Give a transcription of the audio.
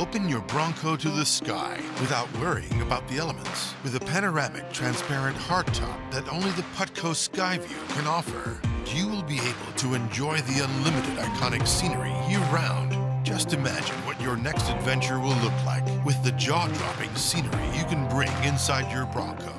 Open your Bronco to the sky without worrying about the elements. With a panoramic, transparent hardtop that only the Putco Skyview can offer, you will be able to enjoy the unlimited iconic scenery year-round. Just imagine what your next adventure will look like with the jaw-dropping scenery you can bring inside your Bronco.